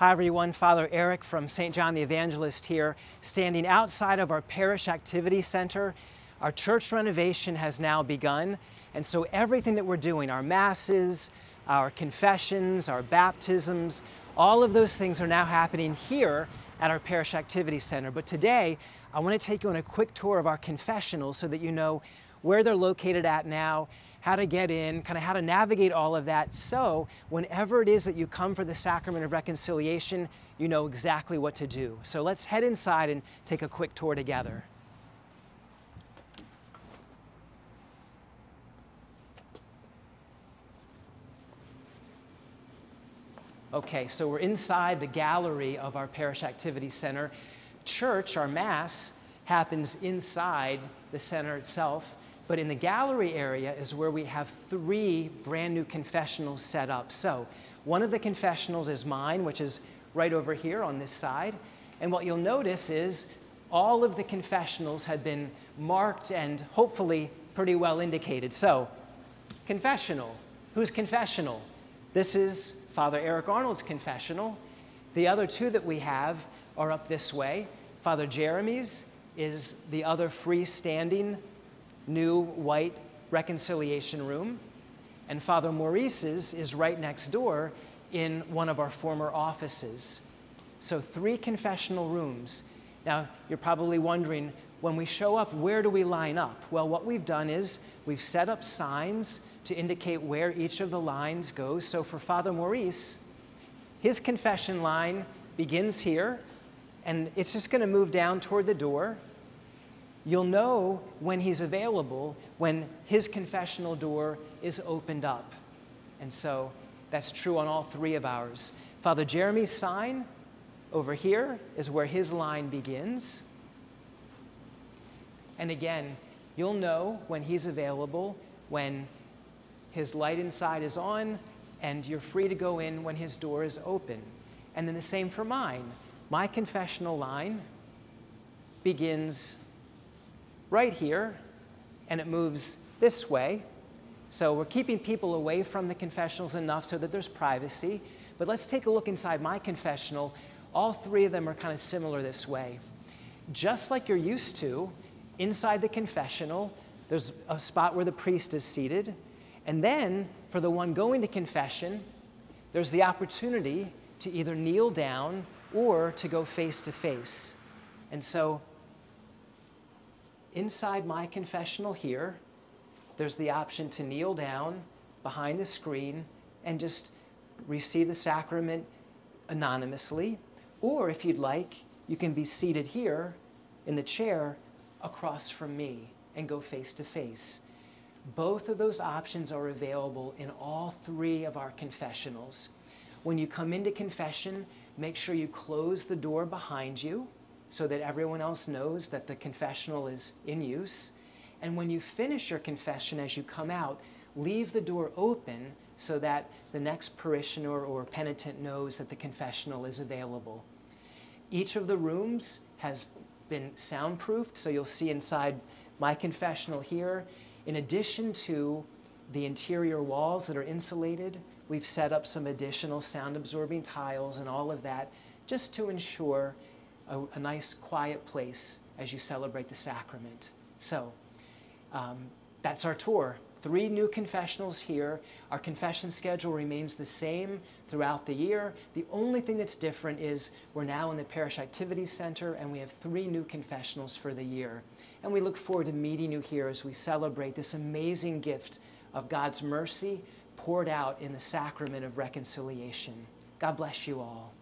Hi everyone, Father Eric from St. John the Evangelist here, standing outside of our Parish Activity Center. Our church renovation has now begun, and so everything that we're doing, our masses, our confessions, our baptisms, all of those things are now happening here at our Parish Activity Center. But today, I want to take you on a quick tour of our confessional so that you know where they're located at now, how to get in, kind of how to navigate all of that. So whenever it is that you come for the sacrament of reconciliation, you know exactly what to do. So let's head inside and take a quick tour together. Okay, so we're inside the gallery of our Parish Activity Center. Church, our Mass, happens inside the center itself. But in the gallery area is where we have three brand new confessionals set up. So one of the confessionals is mine, which is right over here on this side. And what you'll notice is all of the confessionals have been marked and hopefully pretty well indicated. So, confessional. Who's confessional? This is Father Eric Arnold's confessional. The other two that we have are up this way. Father Jeremy's is the other freestanding new white reconciliation room. And Father Maurice's is right next door in one of our former offices. So, three confessional rooms. Now, you're probably wondering when we show up, where do we line up? Well, what we've done is we've set up signs to indicate where each of the lines goes. So, for Father Maurice, his confession line begins here, and it's just going to move down toward the door. You'll know when he's available when his confessional door is opened up. And so that's true on all three of ours. Father Jeremy's sign over here is where his line begins. And again, you'll know when he's available, when his light inside is on, and you're free to go in when his door is open. And then the same for mine. My confessional line begins right here, and it moves this way. So we're keeping people away from the confessionals enough so that there's privacy. But let's take a look inside my confessional. All three of them are kind of similar this way. Just like you're used to, inside the confessional, there's a spot where the priest is seated. And then for the one going to confession, there's the opportunity to either kneel down or to go face to face. And so inside my confessional here, there's the option to kneel down behind the screen and just receive the sacrament anonymously. Or if you'd like, you can be seated here in the chair across from me and go face to face. Both of those options are available in all three of our confessionals. When you come into confession, make sure you close the door behind you so that everyone else knows that the confessional is in use. And when you finish your confession as you come out, leave the door open so that the next parishioner or penitent knows that the confessional is available. Each of the rooms has been soundproofed, so you'll see inside my confessional here, in addition to the interior walls that are insulated, we've set up some additional sound absorbing tiles and all of that just to ensure a, a nice quiet place as you celebrate the sacrament. So um, that's our tour. Three new confessionals here. Our confession schedule remains the same throughout the year. The only thing that's different is we're now in the Parish Activities Center and we have three new confessionals for the year. And we look forward to meeting you here as we celebrate this amazing gift of God's mercy poured out in the sacrament of reconciliation. God bless you all.